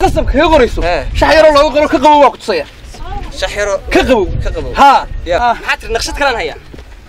قسم كيغور يسو إيه. شحيرو الله يغور كقبو واك تصيح شحيرو كقبو كقبو ها يا حاتر نقشت كلان هيا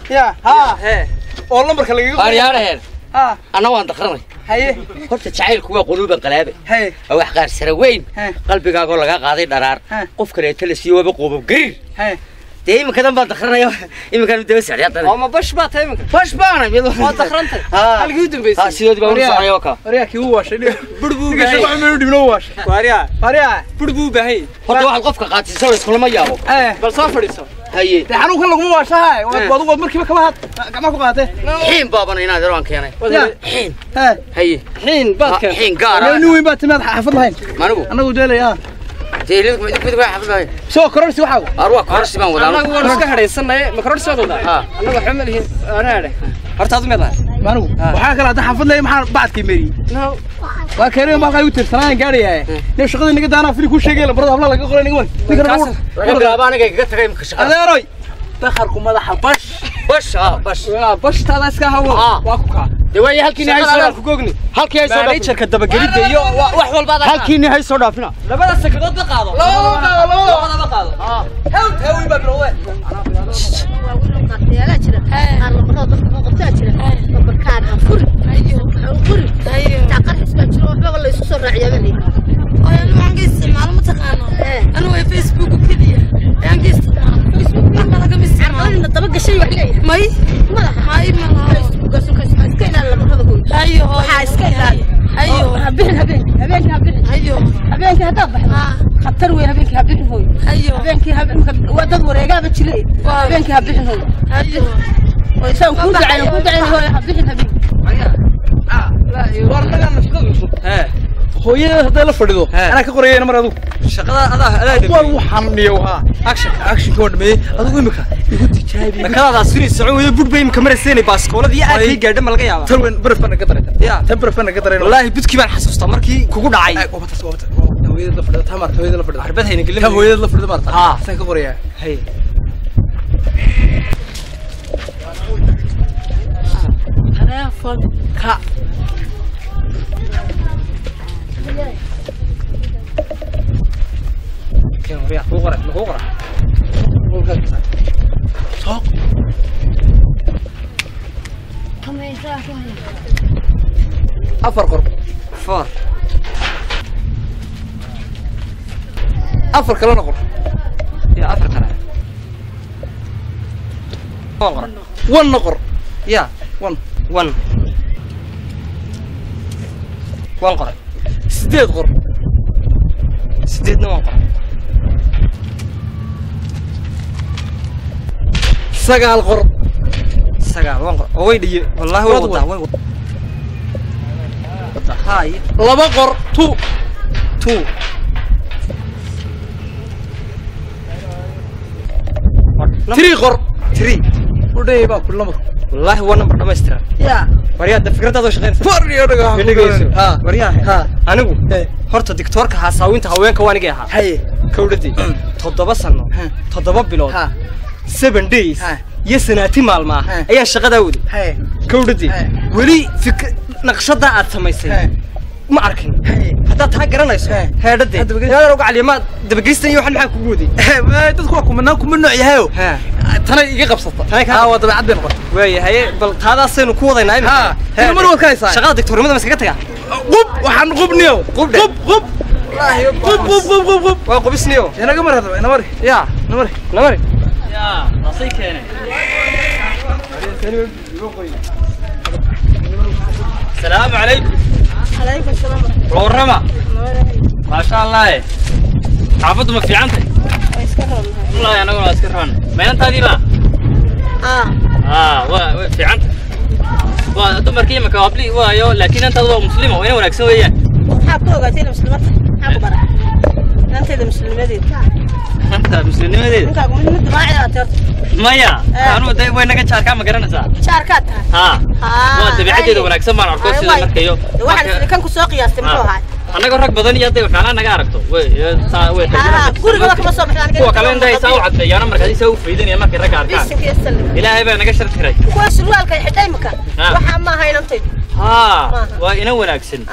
يا ها ها إيه. والله مركل يغور انا يا رهير ها انا وانت خرني هي قلت شعيرك هو قلوب قلابة هي او احقار سروين قلبك اقول لك قاضي ضرار قف كريتلسي وبقوب قرير هي دي إما كذا بدخرنا إما كان بدي أسعر يا ما بش بات إما بش بانا بيلو ما دخرنت ها الجودن بيس ها سيدو دي بقول سعر يوكا ريا كي هو واش اللي بدبو بهي شو عملوا دي منو واش ريا ريا بدبو بهي هذا واحد قفك قاتل سوي كل ما يابو إيه بس صافر يسوي هاي تحنو إيه. كل ما واش هاي وادو مركب كم هات كم هات قاته حين بابا أنا دروان كيانه حين إيه. هاي حين بات حين قارا نوي بات ما حافظ هاي ما نبو أنا قلت له يا soo kororsi waxaa arwa kororsi baan wadaa anagu waan iska hadhaysanay ma kororsi waad wadaa anagu xumel hin anaade horta aad meedahay anigu waxaa kala hadda xafad leeyahay maxaan bacadkii meeri waa keenay ma halkaa u tirsanaan gaadhayaa nin shaqada niga daanaa fili ku sheegay lambarada habla laga qoray niga wan ninka laga bilaaba aniga iga tagay imka shaqada adeeroy dakharku madaxa bash bash bash bash taada iska hawo waa ku kaa دواي هالكيني هاي صدر كوجني هالكي هاي صدر مانيجر كدب جريد يو وح والبعض هالكيني هاي صدر فينا لا بس سكرت لقاضي لا لا لا لا أنا بقاضي ها هم تهوي بقروه أنا بقاضي ايوه waxaa iska ilaali ايوه habeen habeen habeenkii habeen ايوه habeenkii haddaad baxdo khatar weyn habeenkii ha bixin hooyo ايوه habeenkii waa dad wareegaaba jira habeenkii ha bixin hooyo ايوه وإنسان كل عين كل عين هو يحبيح النبي لا يورنا مفتوح ها هوية هذا لفردو أنا كقرية أنا مرادو شقة هذا هذا أول وحمي وها أكشن أكشن كود مي هذا وين مكان يقول تجاهي مكان هذا سوري سعوي يبود بين كاميرا سيني باس كولا دي أكيد قاعد ما لقي هذا تروين برف أنا قدرت يا تبرف أنا قدرت والله بدك كمان حسوس تمركي كوكو دعاي وبتس وبتس هوية لفردو تمر هوية لفردو عربت هيني قلنا هوية لفردو مرت آه سكقرية هي أنا فن كا riyax kuu qora ma kuu qora soq afar qor four afar kalena qor ya afar kale qor one qor ya one one one qoray sideed qor sideedna waan qoray sagaal qor sagaal waan qor oo way dhiye wallaahi way wadaa way wadaa haay laba qor two two three qor three u dheey baa ku lamar wallaahi waa number dhamaystiran waryaada fikradaadoo shaqeynaysa ah. anigu horta digtoorka haasaawinta haweenka wanigii ahaa kawdhadii toddoba sano toddoba bilood seven days iyo sanaati maalmaa ayaan shaqadaa waday kawdhadii weli naqshadaa aad samaysay ما أركن حتى تها قرنا يس هذا ده هذا روق عليه ما دبجستني وحنا حكوا جودي ما تدخلكم منا كم منو يهاو ترى يجي قبصطة هاي كذا هو طبعا عدل بقى ويا هاي بل هذا صين وكوضي نايم ها هذا مرور كاي صار شغال دكتور ماذا مسكتها قب وحن قب نيو قب قب قب قب قب قب قب قب قب نيو هنا قمر هذا نمر يا نمر نمر يا نصيك هنا السلام عليكم عليكم السلام ورحمة ما شاء الله حافظ ما في عندك والله أنا ولا أسكران ما أنت هذه لا آه آه وا في عندك وا دمر كي مكابلي وا يو لكن أنت هو مسلمة وين وراك سويا حابة قاتل مسلمة حابة برا أنت إذا مسلمة دي intaa muslimnimadeeda intaa gumidmid dibaacidaa tirta maya anuu de way naga jaarkaa ma garanaysaa jaarkaad tahay ha dabiicadeeda wanaagsan baan arko sida markayo waxaan kan ku soo qiyaastay muxuu ahaa annaga rag badan iyo hadday waxyaalaha naga aragto guriga kama soo kuwa kale intay saa u caddeeyaana markaas isaa u faydanaya markay ragga arkaan ilaahay baa naga shartiray kuwa surwaalka xidhay maka waxaa ma ahayn antay ha waa ina wanaagsan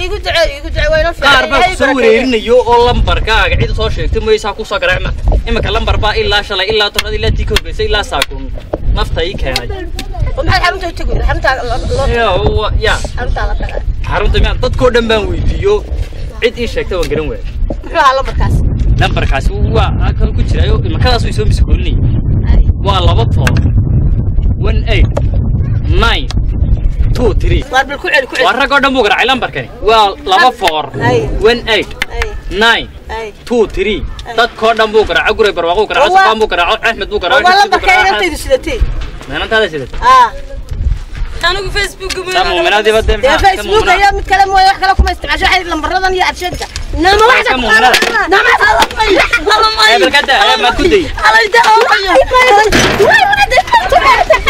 igu ducee igu ducee wayna fiican qaar baa soo wareerinayo oo lambarkaaga cid soo sheegtay mooysaa ku soo garaacma imika lambar baa ilaa shalay ilaa toddobaad ilaa tii ka horreysay ilaa saakun nafta ii keenay xarunta miyaan dadkoo dhan baan weydiiyo cid ii sheegtay waan garan waayay muxuu ahaa lambarkaas lambarkaasi waa kan ku jiraayo imakadaas way soo miskoolinayeen waa laba toban one eight nine two three warbil ku celi ku celi warragoo dhan buu garaacay lambarkani waa laba four one eight nine two three dadkoo dhan buu garaacay guray barwaaquu garaacay safaan buu garaacay axmed buu garaacay waa lambarkayga intaydu sidatay meenantaada sidatay anigu facebook facebook iyo mid kale mooye wax kale kuma isticmaasho waxay lambaradan iyo abshadka nama wax nama